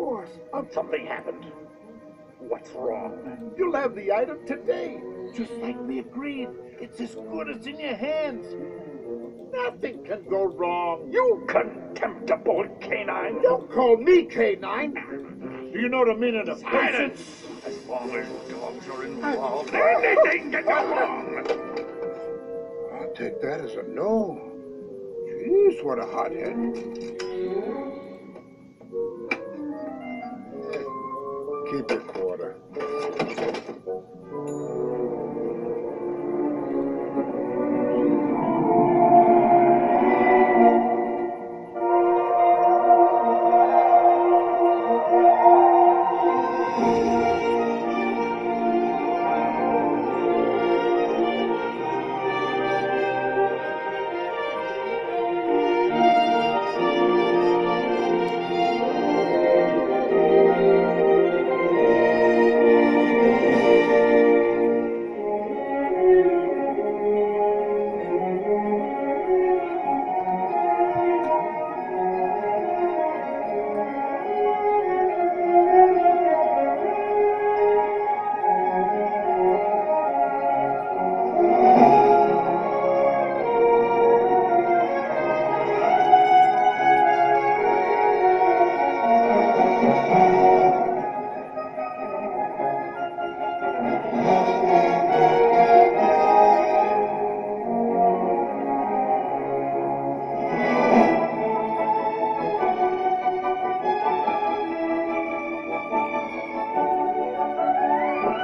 thought something happened. What's wrong? You'll have the item today, just like we agreed. It's as good as in your hands. Nothing can go wrong. You contemptible canine! Don't call me K9. Do you know the meaning of patience? Silence! As long as dogs are involved, anything can go wrong! I'll take that as a no. Jeez, what a hothead. Keep your quarter.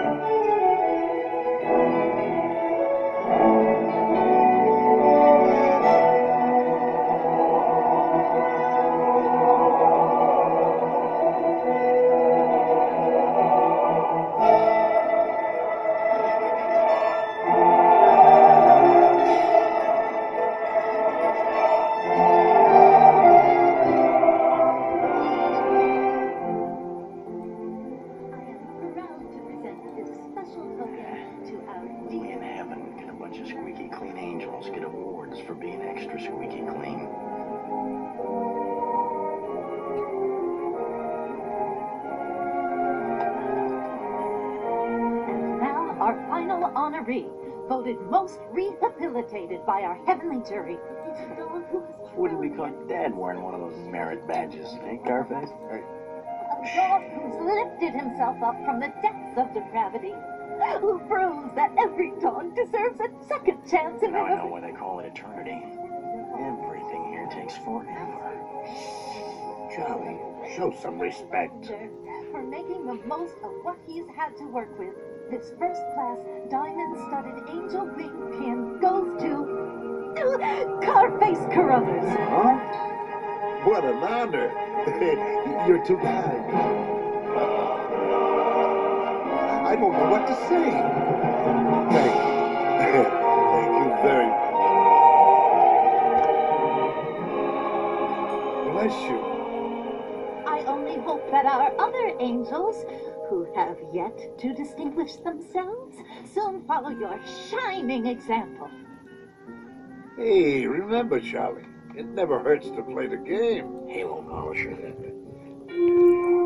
I for being extra squeaky clean. And now our final honoree, voted most rehabilitated by our heavenly jury. It's a dog who has Wouldn't be caught dead wearing one of those merit badges, eh, Carface? A dog who's lifted himself up from the depths of depravity. Who proves that every dog deserves a second chance in Now I know why they call it eternity. Everything here takes forever. Charlie, show some respect. For making the most of what he's had to work with. This first class diamond studded angel wing pin goes to. to Carface Carruthers. Huh? What an honor. You're too kind. I don't know what to say. Thank you. Thank you very much. Bless you. I only hope that our other angels, who have yet to distinguish themselves, soon follow your shining example. Hey, remember, Charlie, it never hurts to play the game. Halo polisher.